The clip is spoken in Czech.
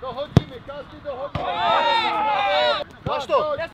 Do hodiny, každý do hodiny. Máš to.